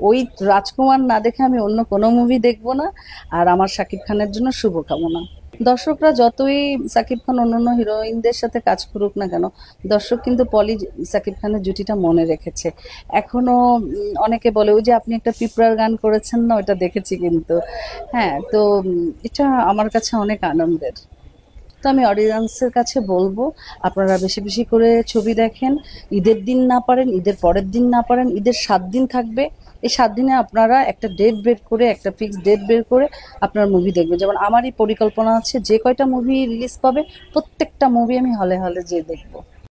ওই রাজকুমার না দেখে আমি অন্য কোনো মুভি দেখব না, আর আমার শাকিব খানের জন্য শুভকামনা। দর্শকরা যতই সাকিব খান অন্যান্য হিরোইনদের সাথে কাজ করুক না কেন, দর্শক কিন্তু পলি সাকিব খানের জুটিটা মনে রেখেছে। এখনও অনেকে বলে, ওই যে আপনি একটা পিঁপড়ার গান করেছেন না ওটা দেখেছি কিন্তু। হ্যাঁ তো এটা আমার কাছে অনেক আনন্দের। তো আমি অডিয়েন্সের কাছে বলব, আপনারা বেশি বেশি করে ছবি দেখেন। ঈদের দিন না পারেন, ঈদের পরের দিন না পারেন, ঈদের সাত দিন থাকবে। এই সাত দিনে আপনারা একটা ডেট বের করে, একটা ফিক্সড ডেট বের করে আপনার মুভি দেখবেন। যেমন আমারই পরিকল্পনা আছে, যে কয়টা মুভি রিলিজ পাবে, প্রত্যেকটা মুভি আমি হলে হলে যেয়ে দেখব।